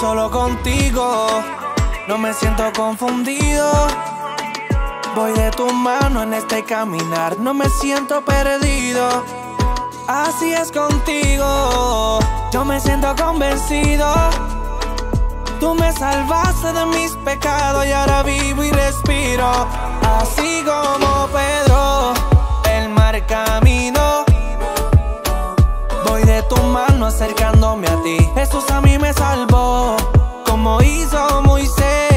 Solo contigo, no me siento confundido. Voy de tu mano en este caminar, no me siento perdido. Así es contigo, yo me siento convencido. Tú me salvaste de mis pecados y ahora vivo y respiro. Así tu mano acercándome a ti. Jesús a mí me salvó, como hizo Moisés.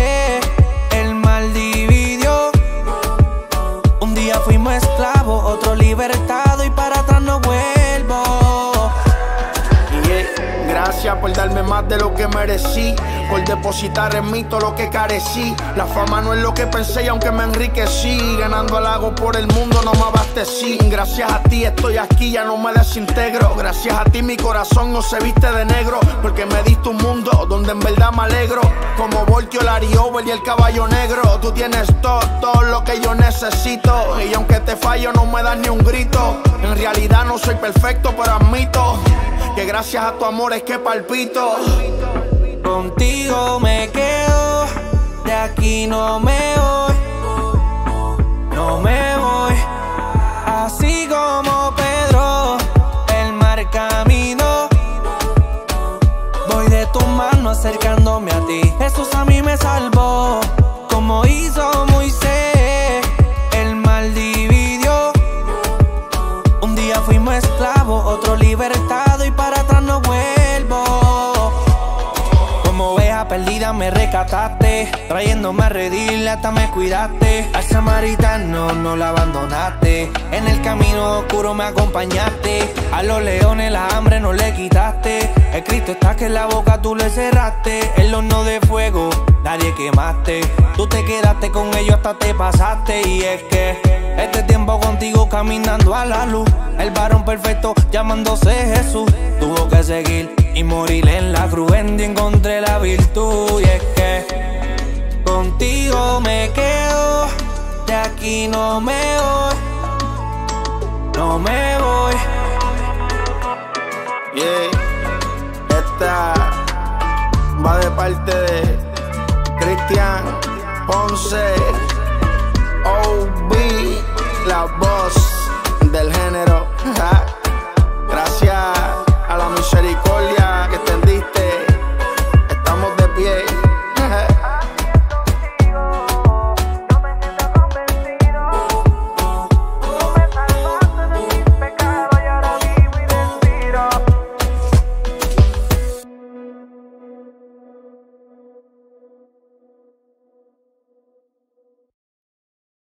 Por darme más de lo que merecí por depositar en mí todo lo que carecí. La fama no es lo que pensé y aunque me enriquecí, ganando halago por el mundo no me abastecí. Gracias a ti estoy aquí, ya no me desintegro. Gracias a ti mi corazón no se viste de negro, porque me diste un mundo donde en verdad me alegro. Como Voltio, Over y el caballo negro, tú tienes todo, todo lo que yo necesito. Y aunque te fallo no me das ni un grito. En realidad no soy perfecto, pero admito que gracias a tu amor es que palpito. Contigo me quedo, de aquí no me voy, no me voy. Así como Pedro, el mar camino. Voy de tu mano acercándome a ti. Jesús a mí me salvó, como hizo Moisés. El mal dividió. Un día fuimos esclavos, otro libertado me recataste Trayéndome a redil hasta me cuidaste. Al samaritano no la abandonaste. En el camino oscuro me acompañaste. A los leones la hambre no le quitaste. El Cristo está que en la boca tú le cerraste. El horno de fuego nadie quemaste. Tú te quedaste con ellos hasta te pasaste. Y es que este tiempo contigo caminando a la luz. El varón perfecto llamándose Jesús Tuvo que seguir y morir en la y encontré la virtud y es que contigo me quedo de aquí no me voy no me voy. Yeah. Esta va de parte de Cristian Ponce